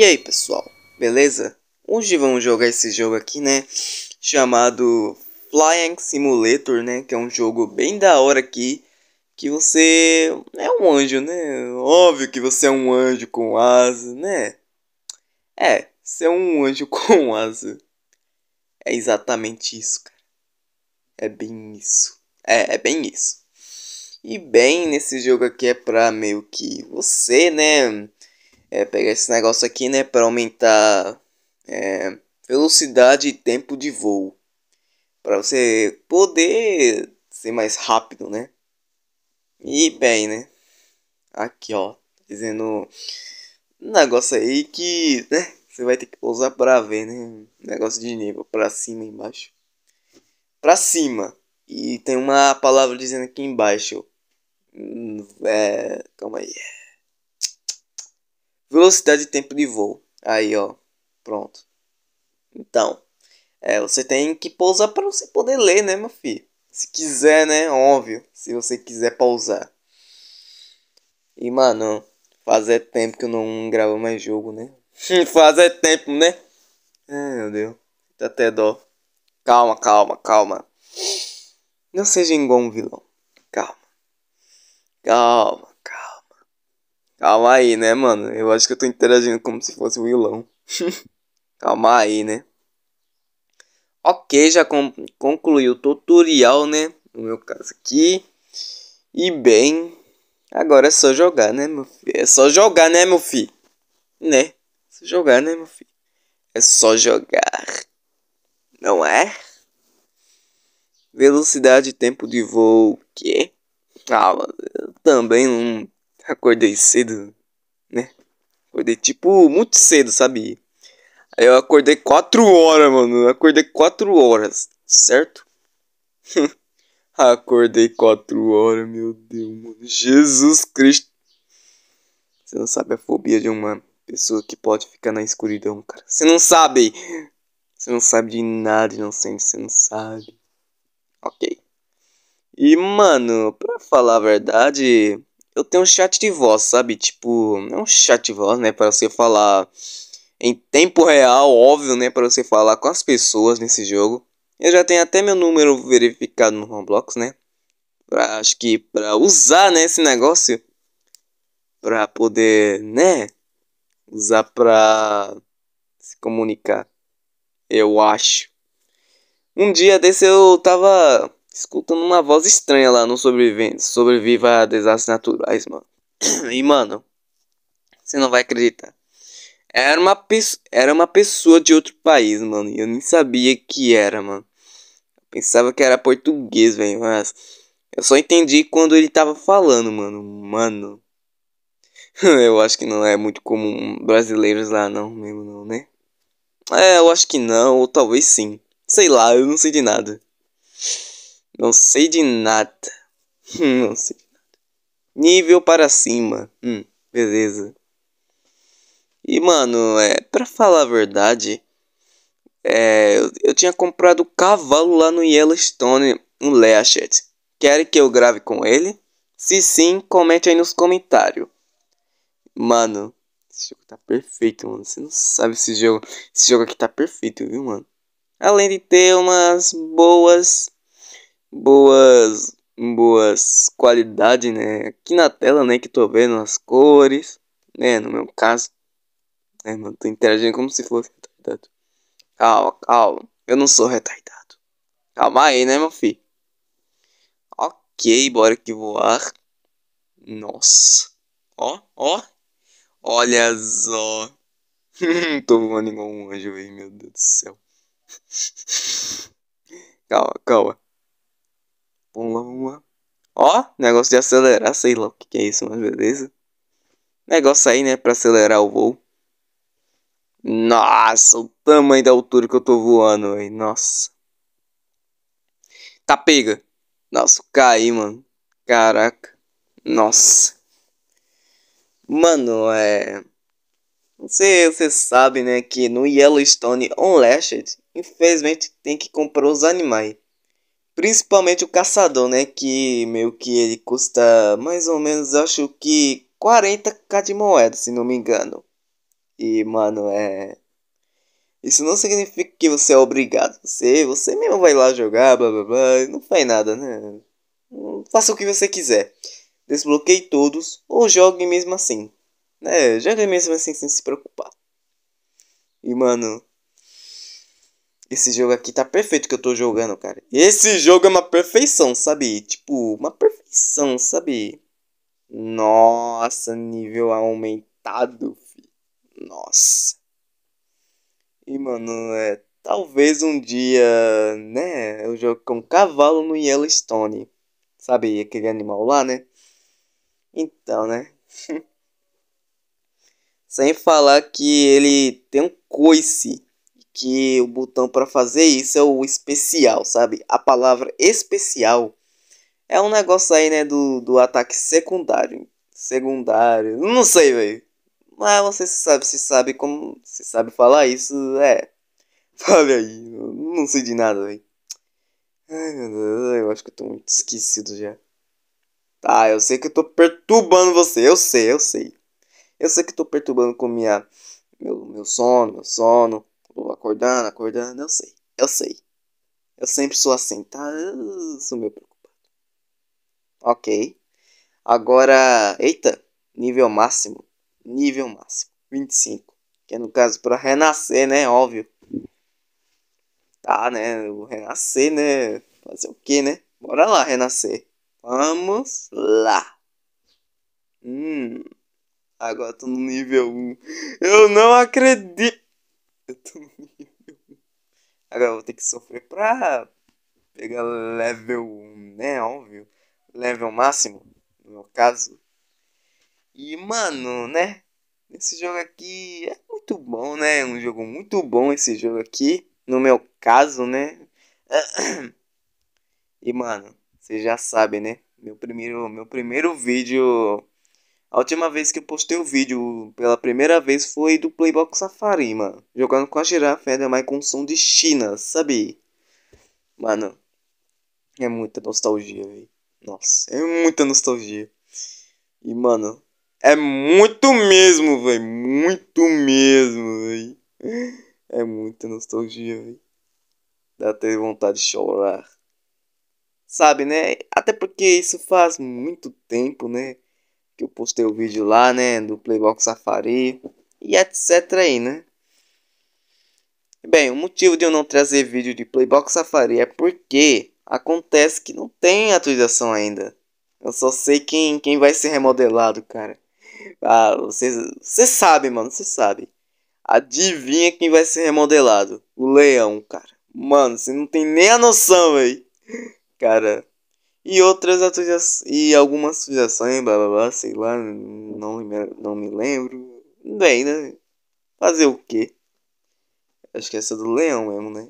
E aí pessoal, beleza? Hoje vamos jogar esse jogo aqui, né? Chamado Flying Simulator, né? Que é um jogo bem da hora aqui. Que você é um anjo, né? Óbvio que você é um anjo com asa, né? É, você é um anjo com asa. É exatamente isso, cara. É bem isso. É, é bem isso. E bem, nesse jogo aqui é pra meio que você, né? É, pegar esse negócio aqui, né, para aumentar é, velocidade e tempo de voo, para você poder ser mais rápido, né? E bem, né? Aqui, ó, dizendo um negócio aí que, né, você vai ter que pousar para ver, né? Negócio de nível para cima e embaixo. Para cima. E tem uma palavra dizendo aqui embaixo. Hum, é, calma aí. Velocidade e tempo de voo. Aí, ó. Pronto. Então, é, você tem que pousar para você poder ler, né, meu filho? Se quiser, né? Óbvio. Se você quiser pausar. E, mano, fazer tempo que eu não gravo mais jogo, né? fazer tempo, né? Ai, meu Deus. Tá até dó. Calma, calma, calma. Não seja igual um vilão. Calma. Calma. Calma aí, né, mano? Eu acho que eu tô interagindo como se fosse o vilão. Calma aí, né? Ok, já con concluí o tutorial, né? No meu caso aqui. E bem, agora é só jogar, né, meu filho? É só jogar, né, meu filho? Né? É só jogar, né, meu filho? É só jogar. Não é? Velocidade e tempo de voo. Que? Ah, eu também não Acordei cedo, né? Acordei tipo muito cedo, sabe? Aí eu acordei 4 horas, mano. Acordei 4 horas, certo? acordei 4 horas, meu Deus, mano. Jesus Cristo. Você não sabe a fobia de uma pessoa que pode ficar na escuridão, cara. Você não sabe. Você não sabe de nada, não sei, você não sabe. Ok. E, mano, pra falar a verdade, eu tenho um chat de voz, sabe? Tipo, é um chat de voz, né? Para você falar em tempo real, óbvio, né? Para você falar com as pessoas nesse jogo. Eu já tenho até meu número verificado no Roblox, né? Pra, acho que para usar, né? Esse negócio. Pra poder, né? Usar pra se comunicar. Eu acho. Um dia desse eu tava escutando uma voz estranha lá no sobrevivente, sobreviva a desastres naturais, mano. E mano, você não vai acreditar. Era uma, era uma pessoa de outro país, mano. E eu nem sabia que era, mano. Eu pensava que era português, velho. Mas eu só entendi quando ele tava falando, mano. Mano. eu acho que não é muito comum brasileiros lá, não, mesmo, não, né? É, eu acho que não, ou talvez sim. Sei lá, eu não sei de nada. Não sei de nada. Não sei de nada. Nível para cima. Hum, beleza. E, mano, é, pra falar a verdade, é, eu, eu tinha comprado cavalo lá no Yellowstone, um Leachet. Quer que eu grave com ele? Se sim, comente aí nos comentários. Mano, esse jogo tá perfeito, mano. Você não sabe esse jogo. Esse jogo aqui tá perfeito, viu, mano? Além de ter umas boas boas boas qualidades, né? Aqui na tela, né, que tô vendo as cores, né, no meu caso. É, mano, tô interagindo como se fosse retardado. Calma, calma. Eu não sou retardado. Calma aí, né, meu filho? Ok, bora que voar. Nossa. Ó, ó. Olha só. tô voando igual um anjo aí, meu Deus do céu. calma, calma. Pula Ó, negócio de acelerar, sei lá o que, que é isso, mas beleza. Negócio aí, né, pra acelerar o voo. Nossa, o tamanho da altura que eu tô voando, velho. Nossa. Tá pega. Nossa, caí, mano. Caraca. Nossa. Mano, é... Você, você sabe, né, que no Yellowstone Unleashed, infelizmente tem que comprar os animais. Principalmente o caçador, né? Que meio que ele custa mais ou menos, acho que 40k de moeda, se não me engano. E, mano, é. Isso não significa que você é obrigado. Você, você mesmo vai lá jogar, blá blá blá. Não faz nada, né? Faça o que você quiser. Desbloqueie todos ou jogue mesmo assim. Né? Jogue mesmo assim sem se preocupar. E, mano. Esse jogo aqui tá perfeito que eu tô jogando, cara. Esse jogo é uma perfeição, sabe? Tipo, uma perfeição, sabe? Nossa, nível aumentado, filho. Nossa. E, mano, é. Talvez um dia, né? Eu jogo com um cavalo no Yellowstone. Sabe aquele animal lá, né? Então, né? Sem falar que ele tem um coice. Que o botão para fazer isso é o especial, sabe? A palavra especial é um negócio aí, né? Do, do ataque secundário. Secundário. Não sei, velho. Mas você sabe, se sabe como. Se sabe falar isso, é. Fale aí. Não sei de nada, velho. Ai meu Deus, eu acho que eu tô muito esquecido já. Tá, eu sei que eu tô perturbando você. Eu sei, eu sei. Eu sei que eu tô perturbando com minha. Meu, meu sono, meu sono. Tô acordando, acordando. Eu sei, eu sei. Eu sempre sou assim, tá? Eu sou meio preocupado. Ok. Agora. Eita! Nível máximo nível máximo, 25. Que é no caso para renascer, né? Óbvio. Tá, né? vou renascer, né? Fazer o que, né? Bora lá, renascer. Vamos lá. Hum. Agora tô no nível 1. Eu não acredito. Eu tô no nível 1. Agora eu vou ter que sofrer pra pegar level 1, né? Óbvio. Level máximo, no meu caso. E, mano, né? Esse jogo aqui é muito bom, né? É um jogo muito bom esse jogo aqui. No meu caso, né? E, mano, você já sabe, né? Meu primeiro, meu primeiro vídeo... A última vez que eu postei o vídeo pela primeira vez foi do Playbox Safari, mano. Jogando com a girafa, ainda mais com som de China, sabe? Mano, é muita nostalgia, velho. Nossa, é muita nostalgia. E, mano, é muito mesmo, velho. Muito mesmo, velho. É muita nostalgia, velho. Dá até vontade de chorar. Sabe, né? Até porque isso faz muito tempo, né? Que eu postei o vídeo lá, né? Do Playbox Safari. E etc aí, né? Bem, o motivo de eu não trazer vídeo de Playbox Safari é porque acontece que não tem atualização ainda. Eu só sei quem, quem vai ser remodelado, cara. Ah, você, você sabe, mano, você sabe. Adivinha quem vai ser remodelado? O leão, cara. Mano, você não tem nem a noção, velho. Cara. E outras atualizações. E algumas sugestões, blá blá blá, sei lá. Não, não me lembro. Bem, né? Fazer o quê? Acho que essa é do leão mesmo, né?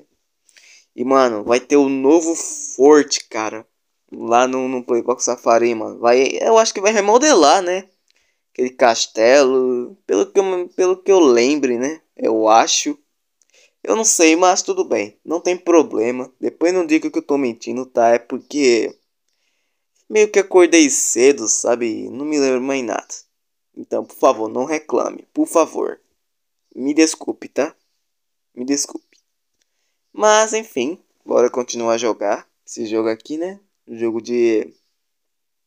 E, mano, vai ter o novo forte, cara. Lá no, no Playbox Safari, mano. Vai, eu acho que vai remodelar, né? aquele castelo, pelo que eu, pelo que eu lembre, né? Eu acho. Eu não sei, mas tudo bem, não tem problema. Depois não diga que eu tô mentindo, tá? É porque meio que acordei cedo, sabe? Não me lembro mais nada. Então, por favor, não reclame, por favor. Me desculpe, tá? Me desculpe. Mas enfim, bora continuar a jogar esse jogo aqui, né? Um jogo de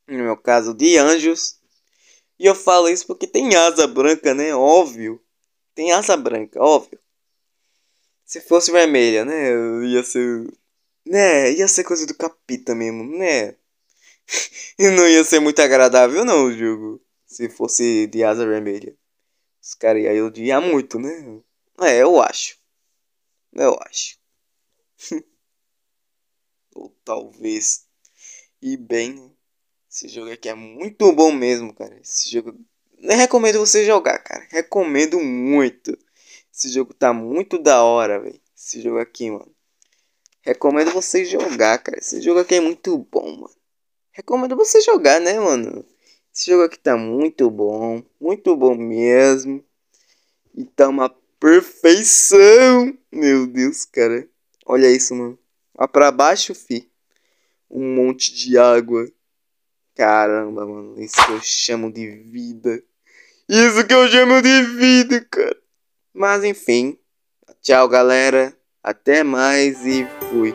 no meu caso de anjos e eu falo isso porque tem asa branca, né? Óbvio. Tem asa branca, óbvio. Se fosse vermelha, né? Ia ser. Né? Ia ser coisa do capita mesmo, né? e não ia ser muito agradável, não, o jogo. Se fosse de asa vermelha. Os caras iam odiar muito, né? É, eu acho. Eu acho. Ou talvez. E bem? Esse jogo aqui é muito bom mesmo, cara. Esse jogo. Nem recomendo você jogar, cara. Recomendo muito. Esse jogo tá muito da hora, velho. Esse jogo aqui, mano. Recomendo você jogar, cara. Esse jogo aqui é muito bom, mano. Recomendo você jogar, né, mano? Esse jogo aqui tá muito bom. Muito bom mesmo. E tá uma perfeição. Meu Deus, cara. Olha isso, mano. Lá pra baixo, fi. Um monte de água. Caramba, mano, isso que eu chamo de vida. Isso que eu chamo de vida, cara. Mas enfim, tchau galera, até mais e fui.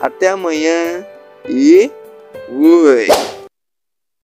Até amanhã e fui.